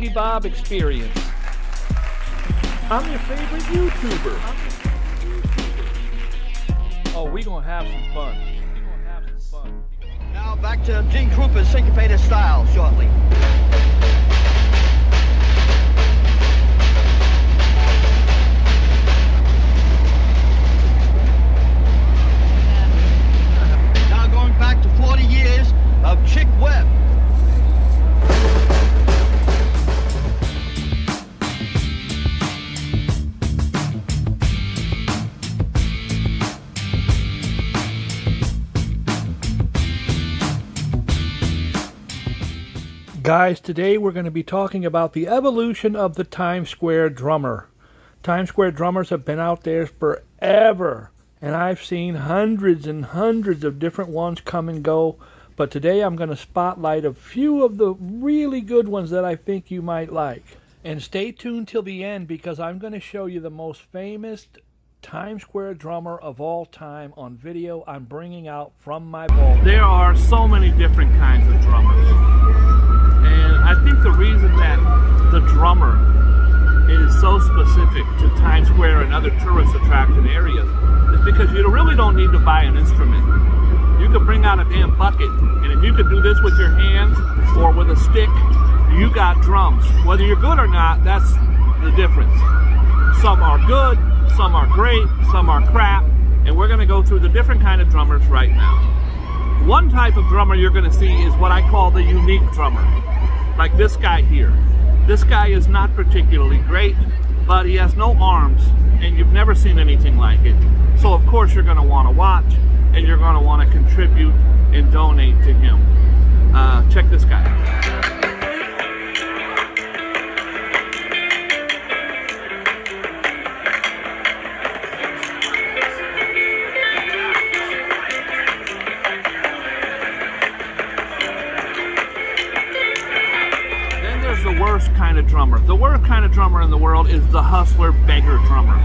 Boogie Bob Experience. I'm your favorite YouTuber. Oh, we gonna have some fun. We gonna have some fun. Now back to Gene Krupa's syncopated style shortly. Guys, today we're going to be talking about the evolution of the Times Square drummer. Times Square drummers have been out there forever, and I've seen hundreds and hundreds of different ones come and go. But today I'm going to spotlight a few of the really good ones that I think you might like. And stay tuned till the end because I'm going to show you the most famous Times Square drummer of all time on video I'm bringing out from my vault. There are so many different kinds of drummers. And I think the reason that the drummer is so specific to Times Square and other tourist attraction areas is because you really don't need to buy an instrument. You could bring out a damn bucket, and if you could do this with your hands or with a stick, you got drums. Whether you're good or not, that's the difference. Some are good, some are great, some are crap, and we're going to go through the different kind of drummers right now. One type of drummer you're going to see is what I call the unique drummer, like this guy here. This guy is not particularly great, but he has no arms, and you've never seen anything like it. So of course you're going to want to watch, and you're going to want to contribute and donate to him. Uh, check this guy There's the worst kind of drummer. The worst kind of drummer in the world is the hustler beggar drummer.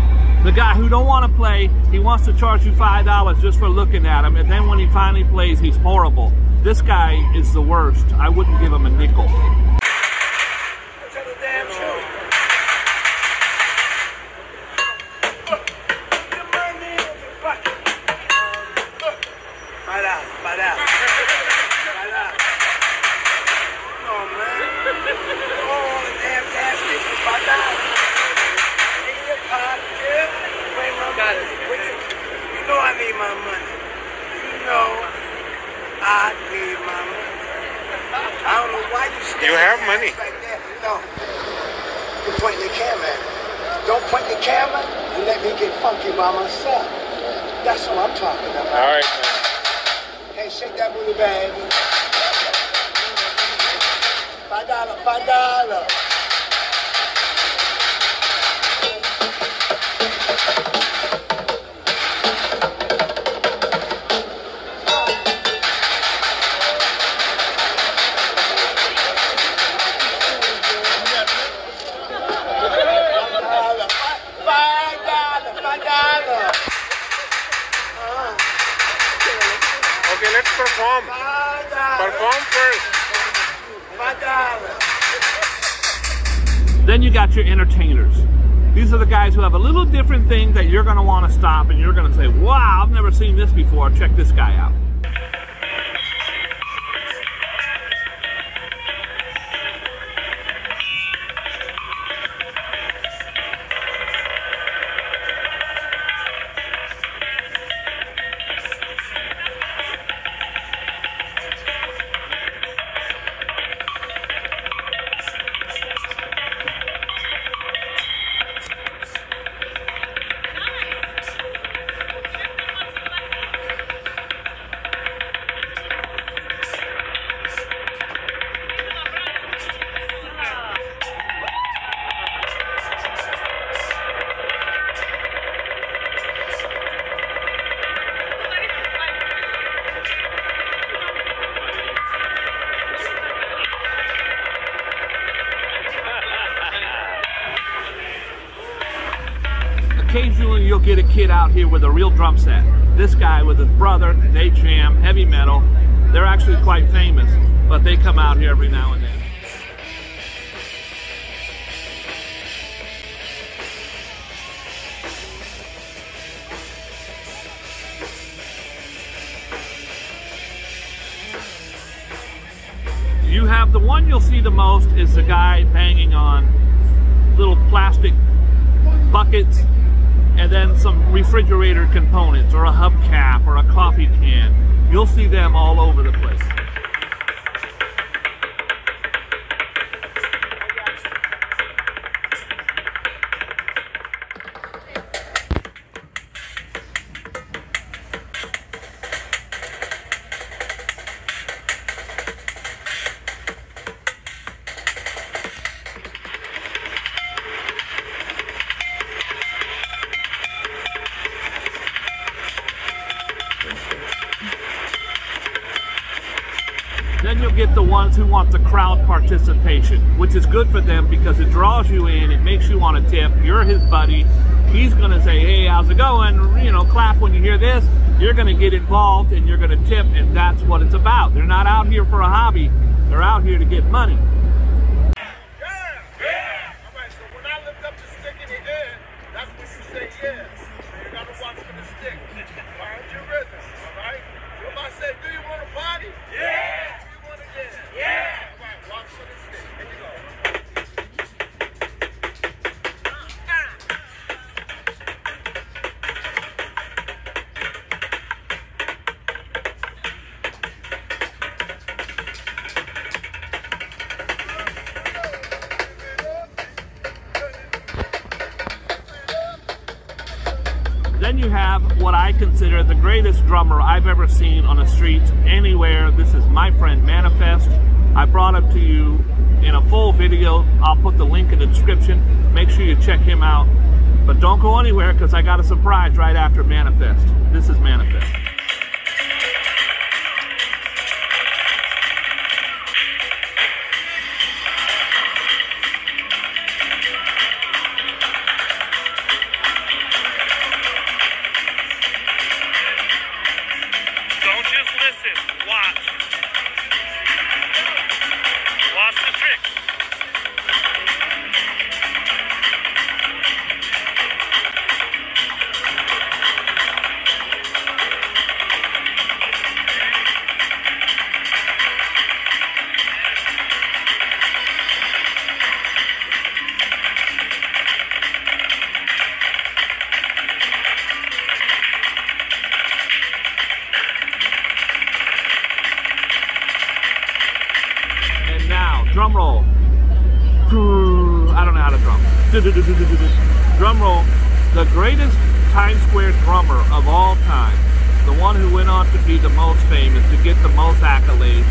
The guy who don't want to play, he wants to charge you five dollars just for looking at him, and then when he finally plays, he's horrible. This guy is the worst. I wouldn't give him a nickel fight out. Fight out. Come on, man. Oh, the damn gas station, fight out. Give me a pot, yeah. Wait, my money. What you, you know I need my money. You know I need my money. I don't know why you You have money. Like that. No. You're pointing the camera at me. Don't point the camera and let me get funky by myself. That's what I'm talking about. All right, man. Hey, shake that booty, baby. Five dollar, five. Dollar, Okay, let's perform. Perform first. Then you got your entertainers. These are the guys who have a little different thing that you're going to want to stop and you're going to say, wow, I've never seen this before. Check this guy out. get a kid out here with a real drum set. This guy with his brother, they jam heavy metal. They're actually quite famous, but they come out here every now and then. You have the one you'll see the most is the guy banging on little plastic buckets and then some refrigerator components or a hubcap or a coffee can. You'll see them all over the place. Ones who want the crowd participation, which is good for them because it draws you in, it makes you want to tip. You're his buddy. He's going to say, hey, how's it going? You know, clap when you hear this. You're going to get involved and you're going to tip, and that's what it's about. They're not out here for a hobby. They're out here to get money. What I consider the greatest drummer I've ever seen on the streets anywhere. This is my friend Manifest. I brought him to you in a full video. I'll put the link in the description. Make sure you check him out. But don't go anywhere because I got a surprise right after Manifest. This is Manifest. Drum roll. I don't know how to drum. Drum roll. The greatest Times Square drummer of all time, the one who went on to be the most famous, to get the most accolades,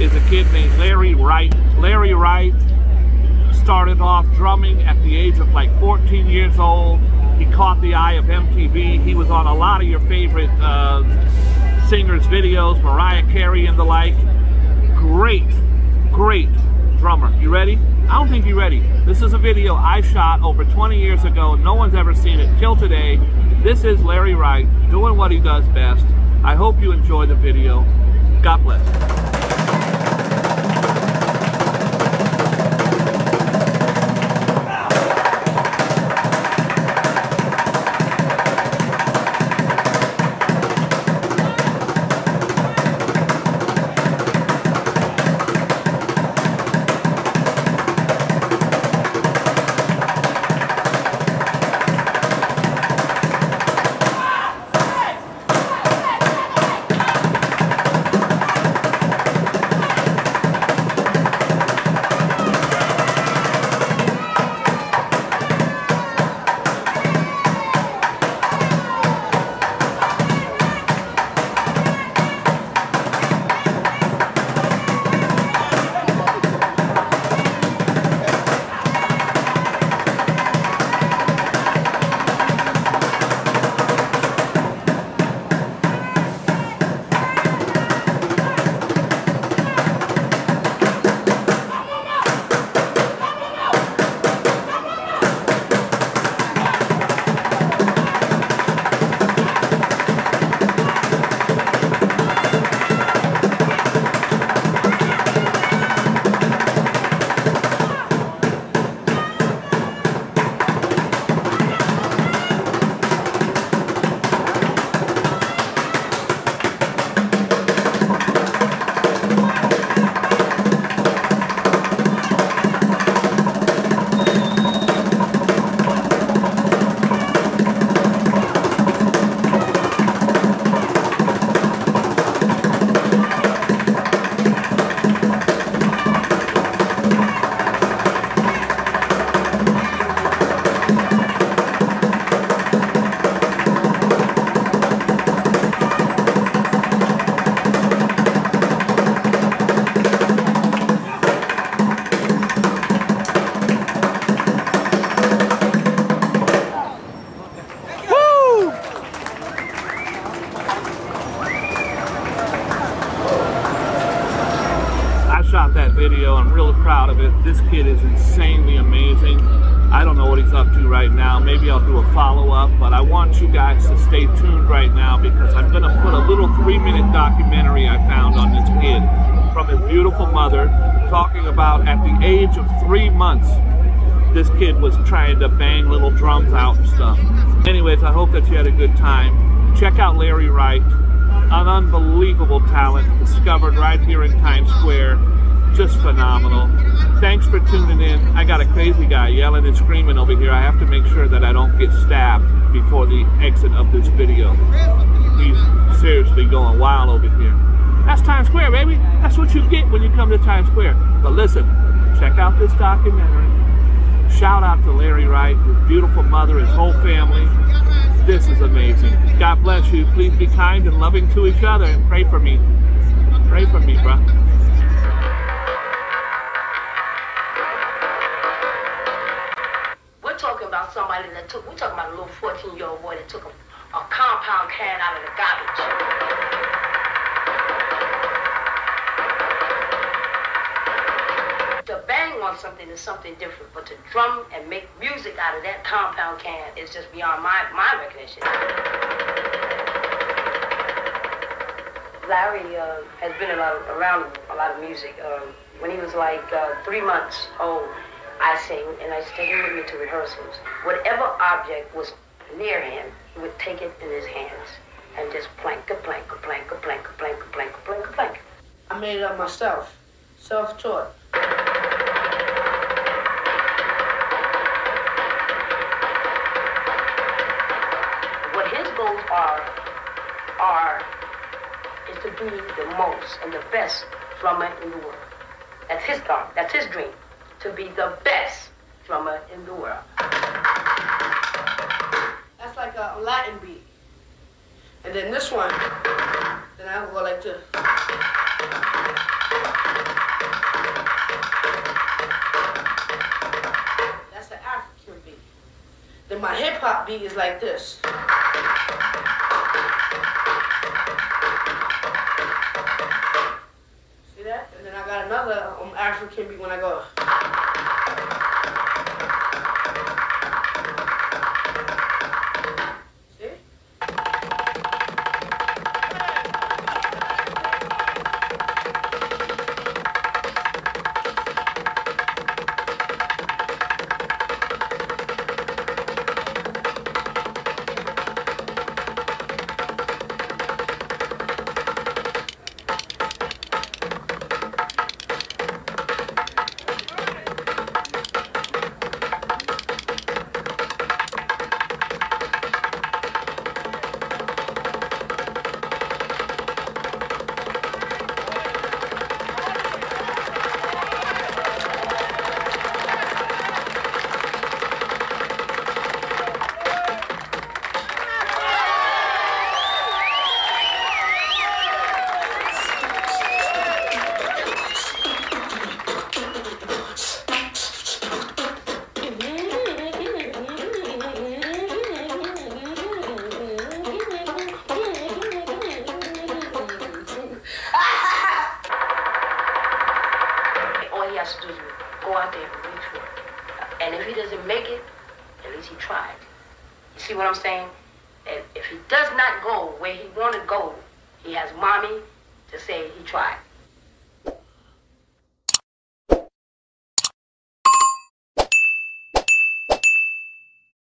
is a kid named Larry Wright. Larry Wright started off drumming at the age of like 14 years old. He caught the eye of MTV. He was on a lot of your favorite uh, singers' videos, Mariah Carey and the like. Great, great drummer. You ready? I don't think you're ready. This is a video I shot over 20 years ago. No one's ever seen it till today. This is Larry Wright doing what he does best. I hope you enjoy the video. God bless. This kid is insanely amazing. I don't know what he's up to right now. Maybe I'll do a follow-up, but I want you guys to stay tuned right now because I'm going to put a little three-minute documentary I found on this kid from his beautiful mother talking about at the age of three months, this kid was trying to bang little drums out and stuff. Anyways, I hope that you had a good time. Check out Larry Wright, an unbelievable talent discovered right here in Times Square. Just phenomenal. Thanks for tuning in. I got a crazy guy yelling and screaming over here. I have to make sure that I don't get stabbed before the exit of this video. He's seriously going wild over here. That's Times Square, baby. That's what you get when you come to Times Square. But listen, check out this documentary. Shout out to Larry Wright, his beautiful mother, his whole family. This is amazing. God bless you. Please be kind and loving to each other and pray for me. Pray for me, bro. Took, we're talking about a little 14 year old boy that took a, a compound can out of the garbage. To bang on something is something different, but to drum and make music out of that compound can is just beyond my, my recognition. Larry uh, has been a lot, around a lot of music. Um, when he was like uh, three months old, I sing, and I take him with me to rehearsals. Whatever object was near him, he would take it in his hands and just plank a plank a plank a plank a plank a plank a plank a plank. I made it up myself, self-taught. What his goals are are is to be the most and the best drummer in the world. That's his thought. That's his dream. To be the best drummer in the world. That's like a Latin beat. And then this one, then I go like this. That's an African beat. Then my hip hop beat is like this. See that? And then I got another um, African beat when I go. What I'm saying? And if he does not go where he want to go, he has mommy to say he tried.